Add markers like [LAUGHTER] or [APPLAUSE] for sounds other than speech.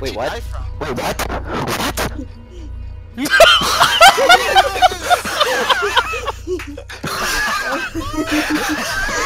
Wait, what? Wait, what? What? [LAUGHS] [LAUGHS] [LAUGHS]